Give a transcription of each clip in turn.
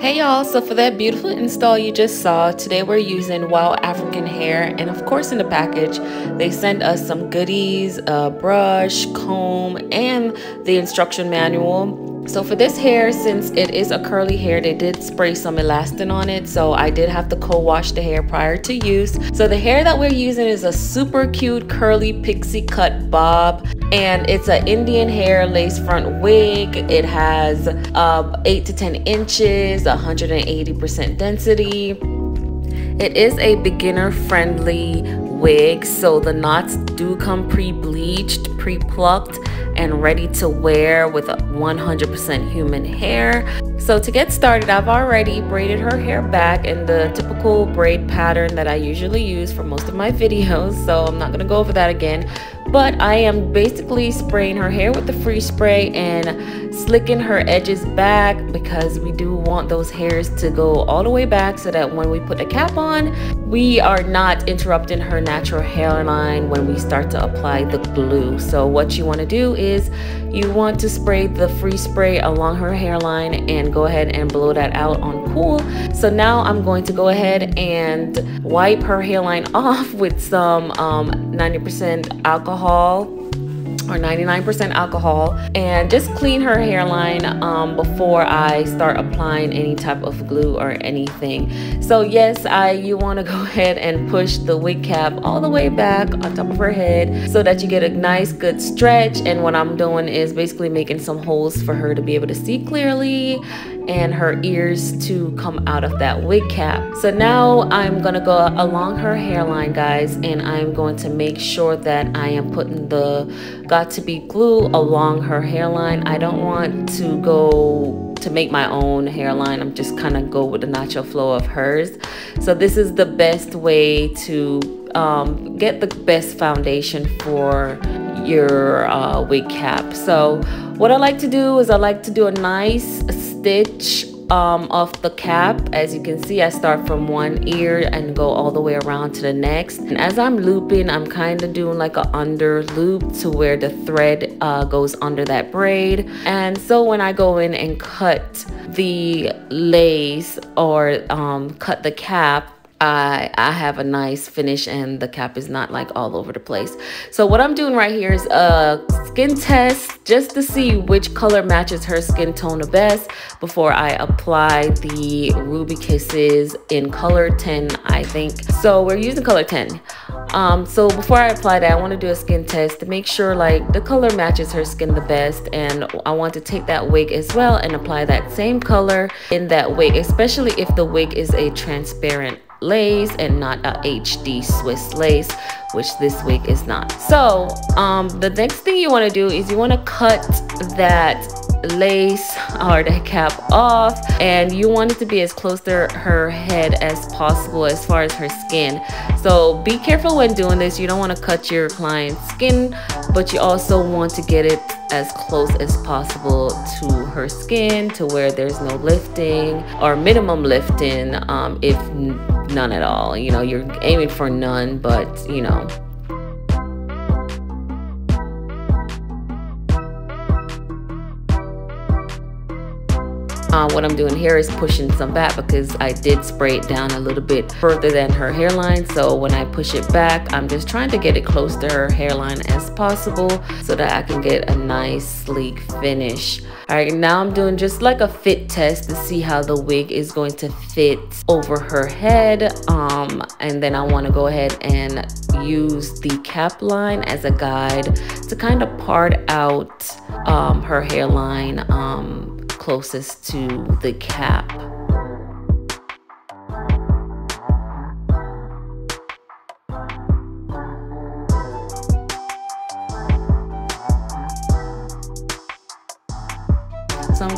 Hey y'all, so for that beautiful install you just saw, today we're using Wow African Hair and of course in the package they sent us some goodies, a brush, comb, and the instruction manual. So for this hair, since it is a curly hair, they did spray some elastin on it. So I did have to co-wash the hair prior to use. So the hair that we're using is a super cute curly pixie cut bob. And it's an Indian hair lace front wig. It has uh, 8 to 10 inches, 180% density. It is a beginner friendly wig so the knots do come pre-bleached pre-plucked and ready to wear with 100% human hair. So to get started, I've already braided her hair back in the typical braid pattern that I usually use for most of my videos. So I'm not gonna go over that again, but I am basically spraying her hair with the freeze spray and slicking her edges back because we do want those hairs to go all the way back so that when we put the cap on, we are not interrupting her natural hairline when we start to apply the glue. So what you wanna do is you want to spray the freeze spray along her hairline and go ahead and blow that out on cool. So now I'm going to go ahead and wipe her hairline off with some 90% um, alcohol or 99% alcohol and just clean her hairline um, before I start applying any type of glue or anything. So yes, I you want to go ahead and push the wig cap all the way back on top of her head so that you get a nice good stretch and what I'm doing is basically making some holes for her to be able to see clearly and her ears to come out of that wig cap. So now I'm gonna go along her hairline guys and I'm going to make sure that I am putting the Got2b glue along her hairline. I don't want to go to make my own hairline. I'm just kind of go with the natural flow of hers. So this is the best way to um, get the best foundation for your uh, wig cap. So what I like to do is I like to do a nice stitch um, of the cap. As you can see, I start from one ear and go all the way around to the next. And as I'm looping, I'm kind of doing like a under loop to where the thread uh, goes under that braid. And so when I go in and cut the lace or um, cut the cap, I, I have a nice finish and the cap is not like all over the place. So what I'm doing right here is a skin test just to see which color matches her skin tone the best before I apply the Ruby Kisses in color 10, I think. So we're using color 10. Um, so before I apply that, I want to do a skin test to make sure like the color matches her skin the best. And I want to take that wig as well and apply that same color in that wig, especially if the wig is a transparent lace and not a HD Swiss lace which this wig is not. So um, the next thing you want to do is you want to cut that lace or the cap off and you want it to be as close to her head as possible as far as her skin so be careful when doing this you don't want to cut your client's skin but you also want to get it as close as possible to her skin to where there's no lifting or minimum lifting um, if none at all. You know, you're aiming for none, but you know, Uh, what I'm doing here is pushing some back because I did spray it down a little bit further than her hairline. So when I push it back, I'm just trying to get it close to her hairline as possible so that I can get a nice sleek finish. All right, now I'm doing just like a fit test to see how the wig is going to fit over her head. Um, and then I want to go ahead and use the cap line as a guide to kind of part out um, her hairline um, closest to the cap.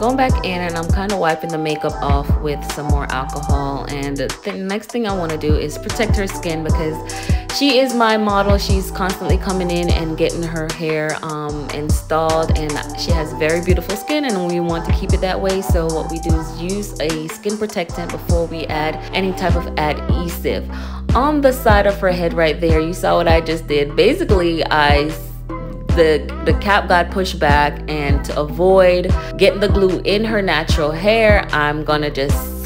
Going back in and I'm kind of wiping the makeup off with some more alcohol. And the next thing I want to do is protect her skin because she is my model. She's constantly coming in and getting her hair um, installed. And she has very beautiful skin and we want to keep it that way. So what we do is use a skin protectant before we add any type of adhesive. On the side of her head right there you saw what I just did. Basically I the, the cap got pushed back and to avoid getting the glue in her natural hair, I'm gonna just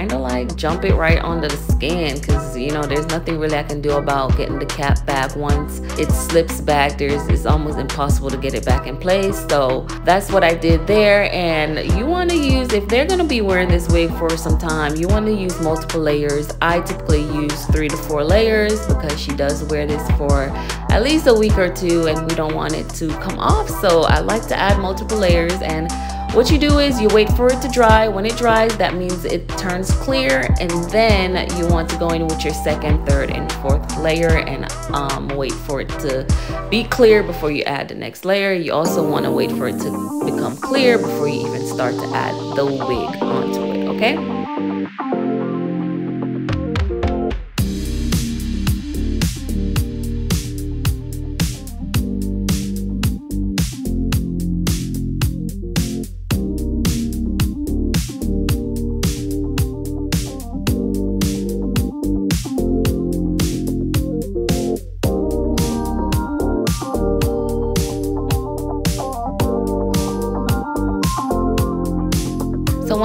kind of like jump it right onto the skin because you know there's nothing really I can do about getting the cap back once it slips back. There's it's almost impossible to get it back in place. So that's what I did there and you want to use if they're going to be wearing this wig for some time you want to use multiple layers. I typically use three to four layers because she does wear this for at least a week or two and we don't want it to come off. So I like to add multiple layers and what you do is you wait for it to dry. When it dries, that means it turns clear and then you want to go in with your second, third, and fourth layer and um, wait for it to be clear before you add the next layer. You also want to wait for it to become clear before you even start to add the wig onto it, okay?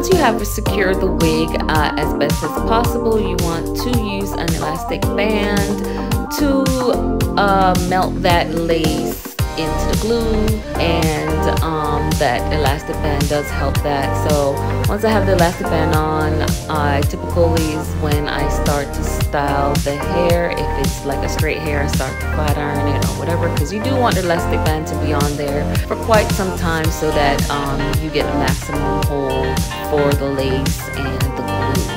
Once you have secured the wig uh, as best as possible, you want to use an elastic band to uh, melt that lace into the glue and um, that elastic band does help that. So once I have the elastic band on I typically is when I start to style the hair if it's like a straight hair I start to flat iron it or whatever because you do want the elastic band to be on there for quite some time so that um, you get a maximum hold for the lace and the glue.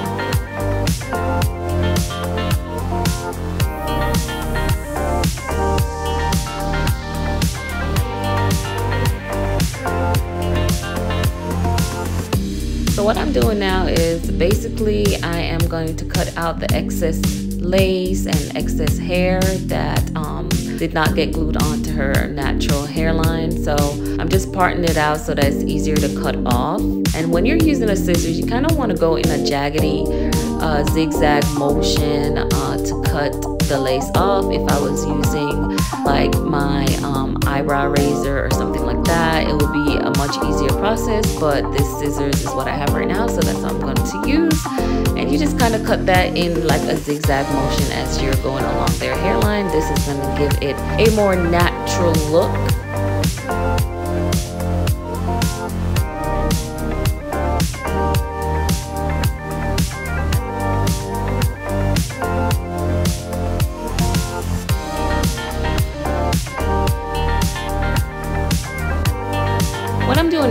So what I'm doing now is basically I am going to cut out the excess lace and excess hair that um, did not get glued onto her natural hairline. So I'm just parting it out so that it's easier to cut off. And when you're using a scissors, you kind of want to go in a jaggedy uh, zigzag motion uh, to cut the lace off. If I was using like my um, eyebrow razor or something like that, it would be a much easier process. But this scissors is what I have right now, so that's what I'm going to use. And you just kind of cut that in like a zigzag motion as you're going along their hairline. This is going to give it a more natural look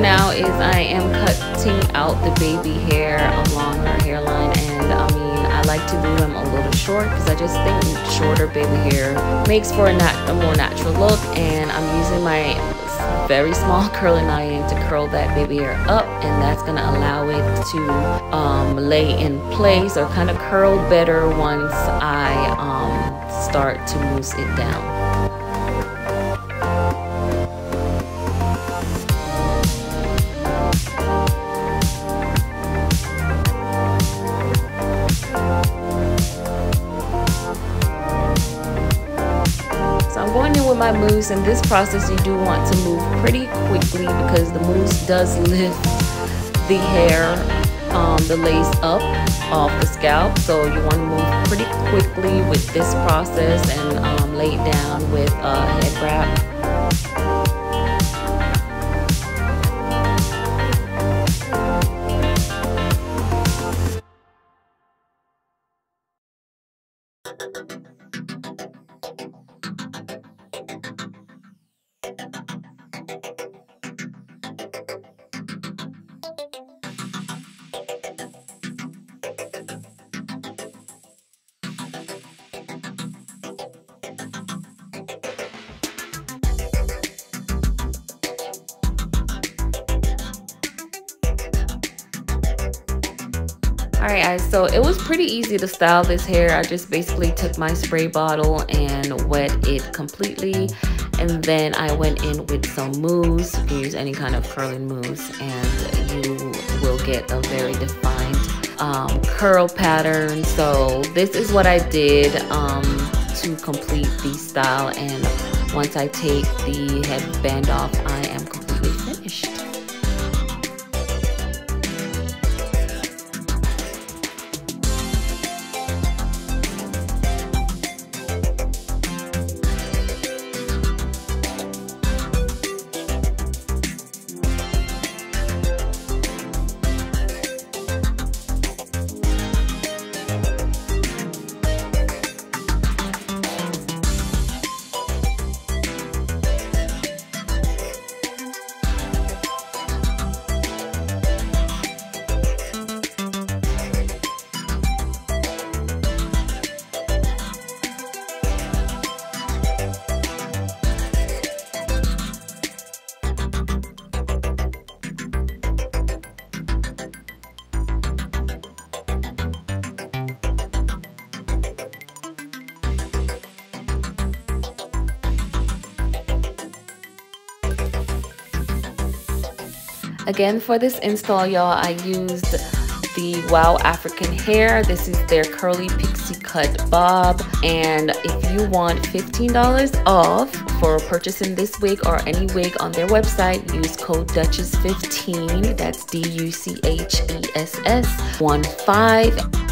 now is I am cutting out the baby hair along her hairline and I mean I like to do them a little short because I just think shorter baby hair makes for a, nat a more natural look and I'm using my very small curling iron to curl that baby hair up and that's going to allow it to um, lay in place or kind of curl better once I um, start to mousse it down. In this process you do want to move pretty quickly because the mousse does lift the hair um, the lace up off the scalp. So you want to move pretty quickly with this process and um, lay it down with a head wrap Alright guys, so it was pretty easy to style this hair. I just basically took my spray bottle and wet it completely. And then I went in with some mousse. You can use any kind of curling mousse and you will get a very defined um, curl pattern. So this is what I did um, to complete the style and once I take the headband off, I am completely finished. Again, for this install, y'all, I used the Wow African Hair. This is their curly pixie cut bob. And if you want $15 off for purchasing this wig or any wig on their website, use code Duchess15. That's D U C H E S S 1 5